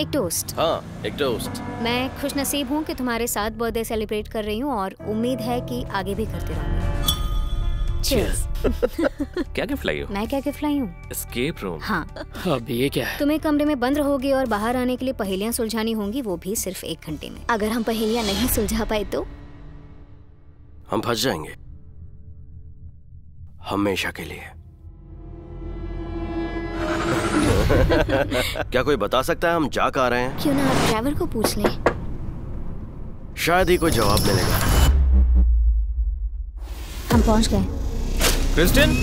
एक टोस्ट हाँ एक टोस्ट मैं खुश नसीब हूँ कि तुम्हारे साथ बर्थडे सेलिब्रेट कर रही हूँ और उम्मीद है कि आगे भी करते रहूँगी। क्या गिफ्ट लाई हो? मैं क्या गिफ्ट लाई हूँ? एस्केप रूम हाँ। अब ये क्या है? तुम्हें कमरे में बंद रहोगे और बाहर आने के लिए पहेलियाँ सुलझानी होंगी वो भी सिर्फ़ एक घंटे में। अगर हम पहेलियाँ नहीं सुलझा पाए तो? हम फंस जाएँगे। हमेशा के लिए। क्या कोई बता सकता है हम जा कहाँ रहे हैं? क्यों ना आप ड्राइवर को पूछ लें। शायद ही कोई जवाब मिलेगा। हम पहुँच गए। क्रिस्टिन?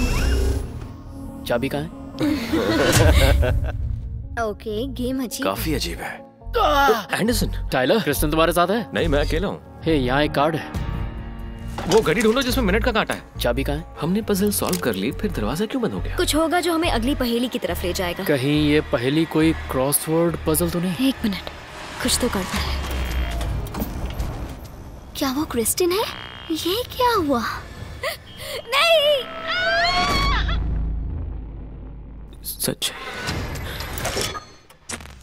चाबी कहाँ है? ओके गेम अजीब काफ़ी अजीब है। एंडरसन टाइलर क्रिस्टन तुम्हारे साथ है? नहीं मैं अकेला हूँ। हे यहाँ एक कार्ड है। वो घड़ी ढूंढो जिसमें मिनट का कांटा है। चाबी कहाँ है? हमने पजल सॉल्व कर ली फिर दरवाज़ा क्यों बंद हो गया? कुछ होगा जो हमें अगली पहेली की तरफ़ ले जाएगा। कहीं ये पहली कोई क्रॉसवर्ड पजल तो नहीं? एक मिनट कुछ तो गड़बड़ है। क्या वो क्रिस्टिन है? ये क्या हुआ? नहीं! सच।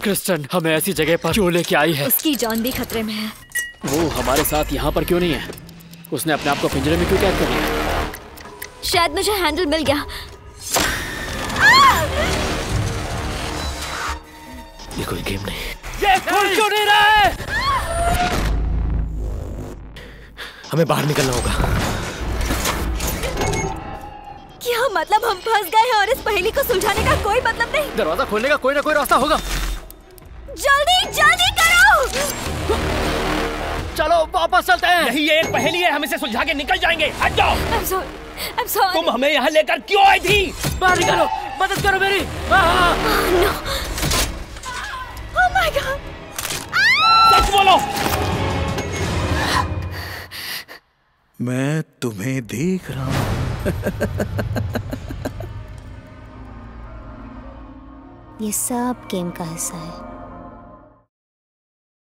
क्रिस्टन हमें ऐसी जगह पर क्यों लेके आई है? उसकी जान भी खतरे में है। वो हमारे साथ यहाँ पर क्यों नहीं है? उसने अपने आप को पिंजरे में क्यों कैद कर लिया? शायद मुझे हैंडल मिल गया। ये कोई गेम नहीं। ये खुल क्यों नहीं रहा है? हमें बाहर निकलना होगा। क्या मतलब हम फंस गए हैं और इस पहेली को सुलझाने का कोई मतलब नहीं? दरवाज़ा खोलने का कोई ना कोई रास्ता होगा। जल्दी जल्दी करो वापस चलते हैं। यही एक पहेली है हम इसे सुलझा के निकल जाएँगे। हट जाओ। I'm sorry. I'm sorry. तुम हमें यहाँ लेकर क्यों आई थी? बाहर निकालो। मदद करो मेरी. Oh my God. सच बोलो। मैं तुम्हें देख रहा हूँ। ये सब गेम का हिस्सा है।